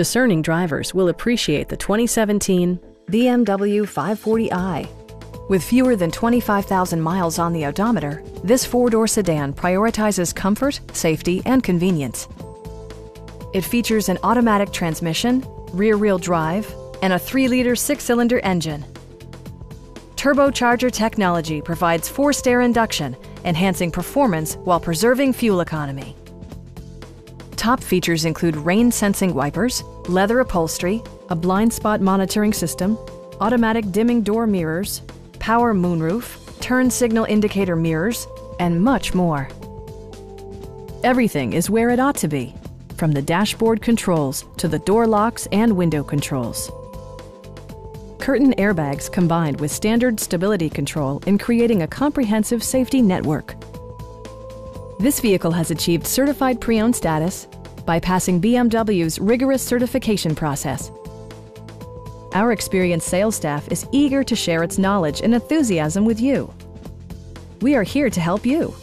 Discerning drivers will appreciate the 2017 BMW 540i. With fewer than 25,000 miles on the odometer, this four-door sedan prioritizes comfort, safety, and convenience. It features an automatic transmission, rear-wheel drive, and a 3-liter six-cylinder engine. Turbocharger technology provides forced air induction, enhancing performance while preserving fuel economy. Top features include rain-sensing wipers, leather upholstery, a blind spot monitoring system, automatic dimming door mirrors, power moonroof, turn signal indicator mirrors, and much more. Everything is where it ought to be, from the dashboard controls to the door locks and window controls. Curtain airbags combined with standard stability control in creating a comprehensive safety network. This vehicle has achieved certified pre-owned status by passing BMW's rigorous certification process. Our experienced sales staff is eager to share its knowledge and enthusiasm with you. We are here to help you.